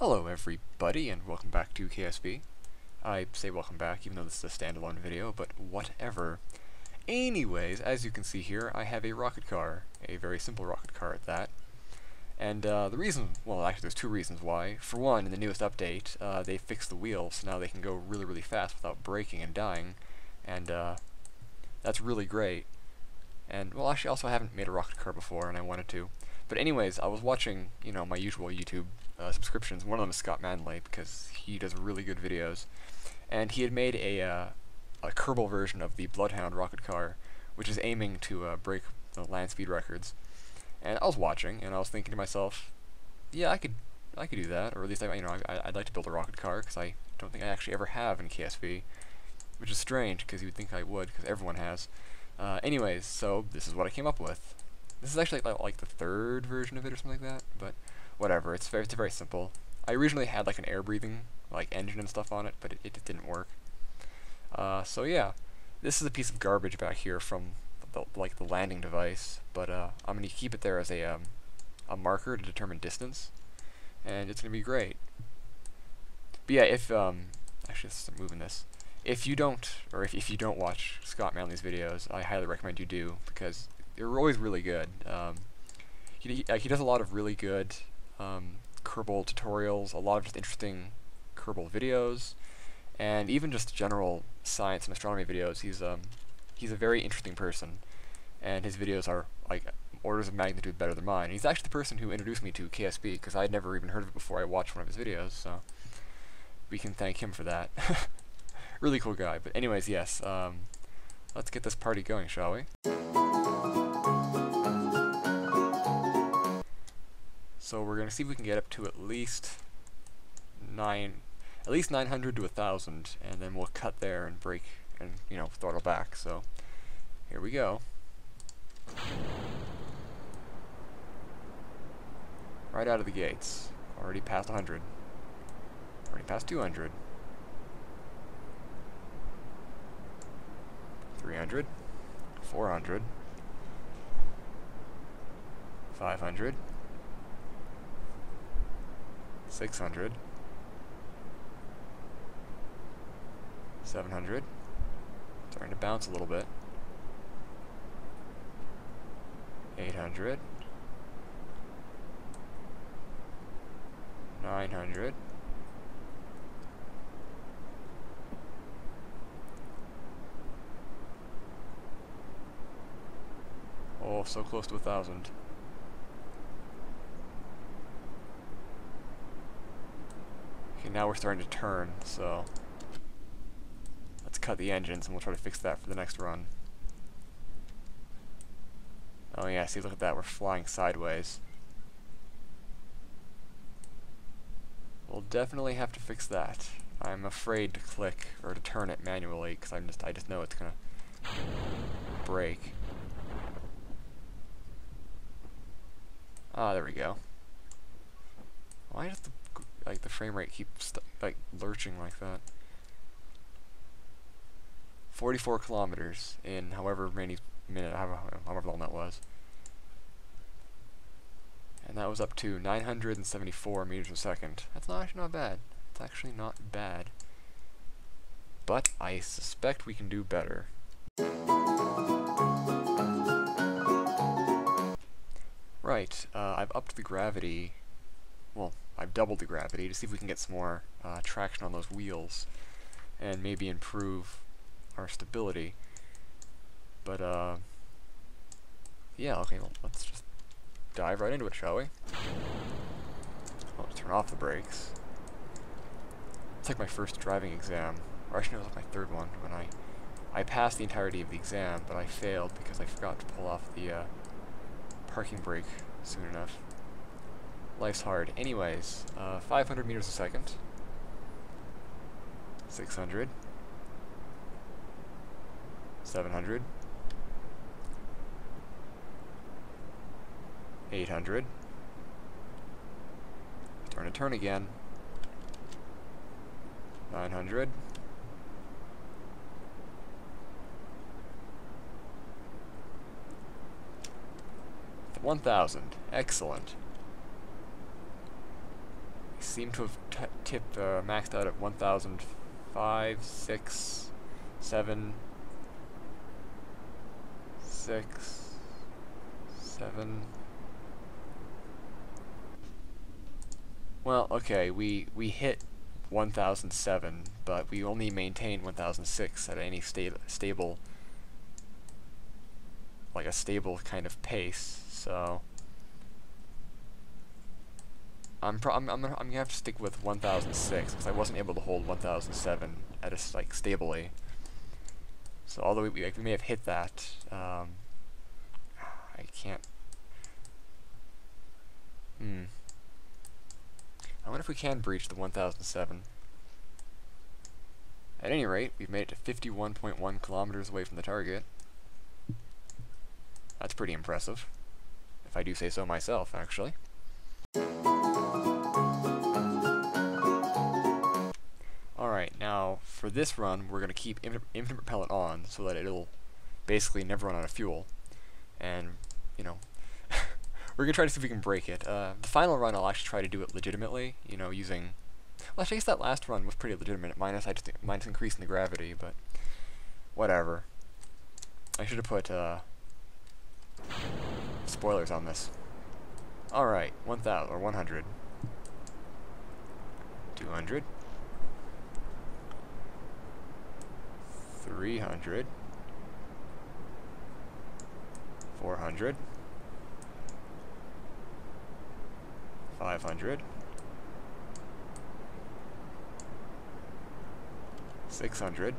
Hello everybody and welcome back to KSP. I say welcome back even though this is a standalone video, but whatever. Anyways, as you can see here, I have a rocket car, a very simple rocket car at that. And uh, the reason, well actually there's two reasons why. For one, in the newest update, uh, they fixed the wheels, so now they can go really really fast without breaking and dying. And uh, that's really great. And, well actually also I haven't made a rocket car before and I wanted to. But anyways, I was watching, you know, my usual YouTube uh, subscriptions. One of them is Scott Manley because he does really good videos, and he had made a uh, a Kerbal version of the Bloodhound rocket car, which is aiming to uh, break the land speed records. And I was watching, and I was thinking to myself, yeah, I could I could do that, or at least I, you know, I, I'd like to build a rocket car because I don't think I actually ever have in KSP, which is strange because you would think I would because everyone has. Uh, anyways, so this is what I came up with. This is actually like, like the third version of it or something like that, but whatever. It's very, it's very simple. I originally had like an air breathing like engine and stuff on it, but it, it didn't work. Uh, so yeah, this is a piece of garbage back here from the, like the landing device, but uh, I'm gonna keep it there as a um, a marker to determine distance, and it's gonna be great. But yeah, if um, actually let's moving this. If you don't, or if, if you don't watch Scott Manley's videos, I highly recommend you do because they're always really good. Um, he, he, uh, he, does a lot of really good um, Kerbal tutorials, a lot of just interesting Kerbal videos, and even just general science and astronomy videos. He's um, he's a very interesting person, and his videos are like orders of magnitude better than mine. He's actually the person who introduced me to KSP because I'd never even heard of it before I watched one of his videos. So we can thank him for that. really cool guy. But anyways, yes. Um, let's get this party going, shall we? So we're gonna see if we can get up to at least nine, at least 900 to 1,000, and then we'll cut there and break and you know throttle back. So here we go. Right out of the gates, already past 100, already past 200. 300, 400, 500, 600 700 starting to bounce a little bit. 800 900 Oh, so close to a thousand. Okay, now we're starting to turn, so let's cut the engines and we'll try to fix that for the next run. Oh yeah, see, look at that, we're flying sideways. We'll definitely have to fix that. I'm afraid to click or to turn it manually because I'm just I just know it's gonna break. Ah, there we go. Why does the like the frame rate keeps like lurching like that. 44 kilometers in however many minute, however long that was. And that was up to 974 meters a second. That's not actually not bad. It's actually not bad. But I suspect we can do better. Right, uh, I've upped the gravity, well, I've doubled the gravity to see if we can get some more uh, traction on those wheels and maybe improve our stability. But, uh, yeah, okay, well, let's just dive right into it, shall we? I'll turn off the brakes. It's like my first driving exam, or actually it was like my third one, when I I passed the entirety of the exam, but I failed because I forgot to pull off the uh, parking brake soon enough. Life's hard. Anyways, uh, 500 meters a second. 600. 700. 800. Turn to turn again. 900. 1,000. Excellent. Seem to have tipped uh, maxed out at 1,005, 6, 7, 6, 7. Well, okay, we, we hit 1007, but we only maintain 1006 at any sta stable, like a stable kind of pace, so... I'm, pro I'm, I'm, gonna, I'm gonna have to stick with 1006 because I wasn't able to hold 1007 at a like stably. So although we, we, we may have hit that, um, I can't. Hmm. I wonder if we can breach the 1007. At any rate, we've made it to 51.1 kilometers away from the target. That's pretty impressive, if I do say so myself, actually. Alright, now for this run, we're going to keep infinite, propellant on so that it'll basically never run out of fuel. And, you know, we're going to try to see if we can break it. Uh, the final run, I'll actually try to do it legitimately, you know, using... Well, actually, I guess that last run was pretty legitimate, minus, I just, minus increasing the gravity, but whatever. I should have put, uh, spoilers on this. Alright, 1,000, or 100. 200. 300. 400. 500. 600.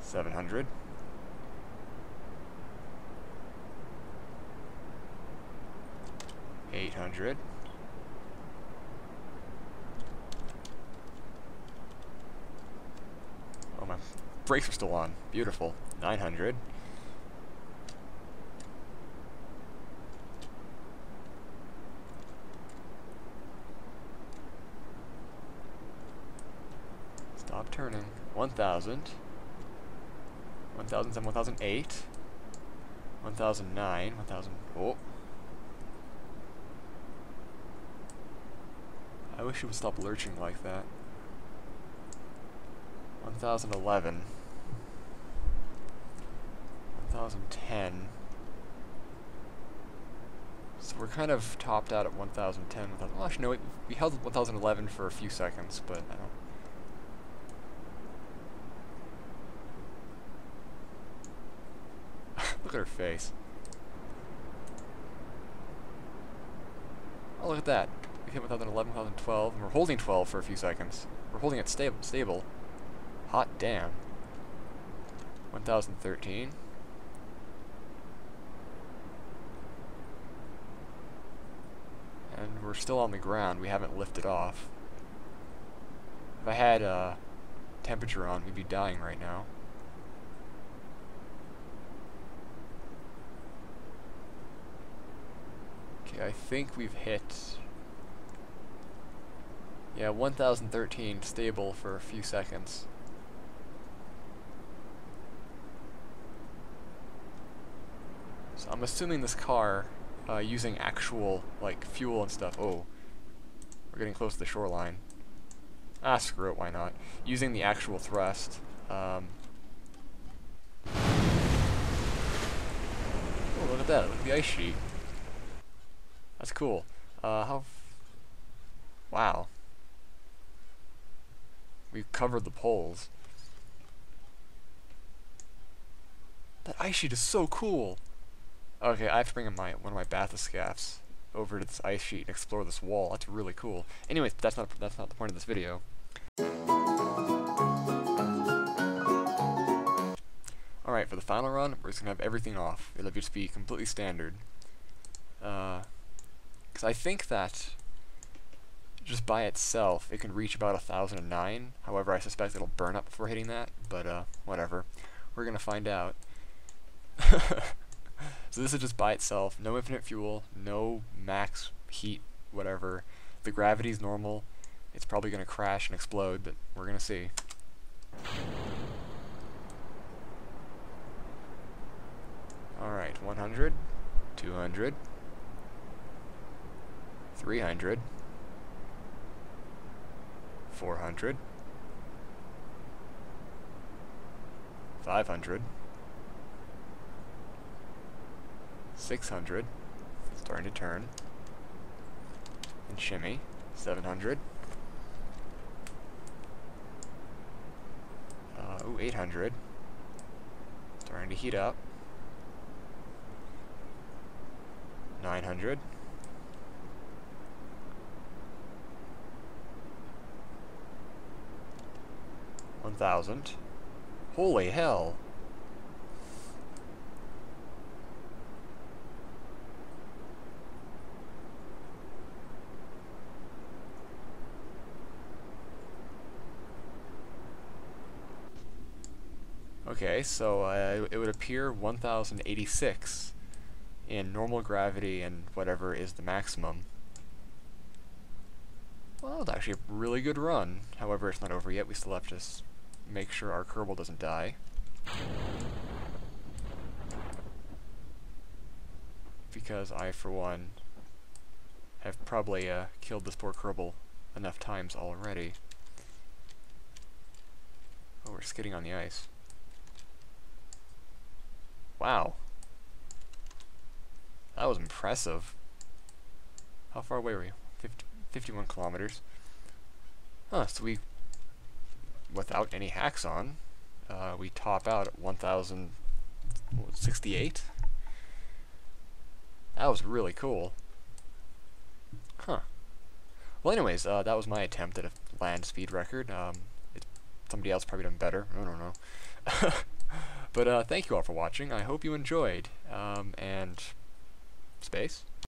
700. 800. Oh, my brakes are still on. Beautiful. 900. Stop turning. 1,000. 1,007, 1,008. 1,009, 1,000... Oh. I wish it would stop lurching like that. 1011. 1010. So we're kind of topped out at 1010. Well, actually, no, we, we held 1011 for a few seconds, but I don't... look at her face. Oh, look at that. We hit 1011, 1012, and we're holding 12 for a few seconds. We're holding it stable. stable. Hot damn. 1013. And we're still on the ground. We haven't lifted off. If I had uh, temperature on, we'd be dying right now. Okay, I think we've hit yeah, 1013 stable for a few seconds. So I'm assuming this car, uh, using actual, like, fuel and stuff, oh, we're getting close to the shoreline. Ah, screw it, why not? Using the actual thrust, um, Oh, look at that, look at the ice sheet. That's cool. Uh, how... Wow. We've covered the poles. That ice sheet is so cool! Okay, I have to bring my one of my bathyscaphs over to this ice sheet and explore this wall. That's really cool. Anyways, that's not that's not the point of this video. Alright, for the final run, we're just gonna have everything off. It'll just be completely standard. Uh, because I think that just by itself, it can reach about 1009. However, I suspect it'll burn up before hitting that, but uh, whatever. We're going to find out. so this is just by itself, no infinite fuel, no max heat, whatever. The gravity's normal. It's probably going to crash and explode, but we're going to see. Alright, 100, 200, 300, 400, 500, 600, starting to turn, and shimmy, 700, uh, ooh, 800, starting to heat up, 900, One thousand. Holy hell. Okay, so uh, it would appear 1086 in normal gravity and whatever is the maximum. Well, it's actually a really good run. However, it's not over yet. We still have to make sure our Kerbal doesn't die. Because I, for one, have probably uh, killed this poor Kerbal enough times already. Oh, we're skidding on the ice. Wow. That was impressive. How far away were you? 50, 51 kilometers. Huh, so we without any hacks on, uh, we top out at 1,068. That was really cool. Huh. Well, anyways, uh, that was my attempt at a land speed record. Um, somebody else probably done better. I don't know. but uh, thank you all for watching. I hope you enjoyed. Um, and space.